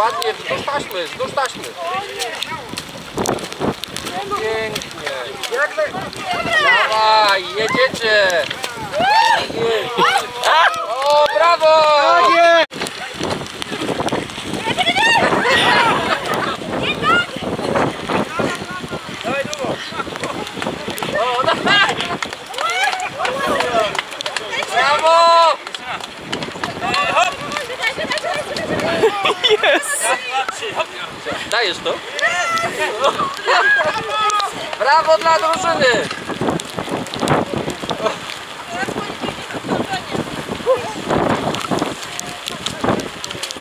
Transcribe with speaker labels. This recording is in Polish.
Speaker 1: ładnie, wzdłuż taśmy, wzdłuż taśmy. Pięknie. Dawaj, jedziecie. O, brawo! O, dawaj! Brawo! Dajesz to? Brawo dla drużyny!